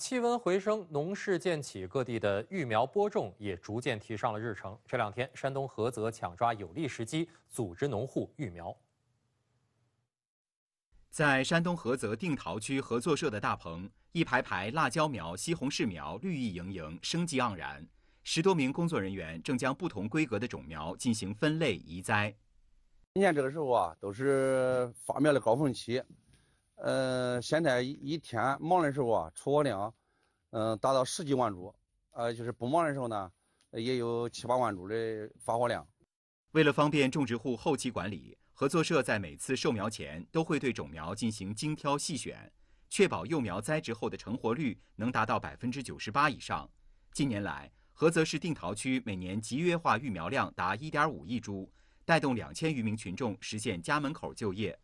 气温回升，农事渐起，各地的育苗播种也逐渐提上了日程。这两天，山东菏泽抢抓有利时机，组织农户育苗。在山东菏泽定陶区合作社的大棚，一排排辣椒苗、西红柿苗绿意盈盈，生机盎然。十多名工作人员正将不同规格的种苗进行分类移栽。今年这个时候啊，都是发苗的高峰期。呃，现在一一天忙的时候啊，出货量，嗯，达到十几万株，呃，就是不忙的时候呢，也有七八万株的发货量。为了方便种植户后期管理，合作社在每次授苗前都会对种苗进行精挑细选，确保幼苗栽植后的成活率能达到百分之九十八以上。近年来，菏泽市定陶区每年集约化育苗量达一点五亿株，带动两千余名群众实现家门口就业。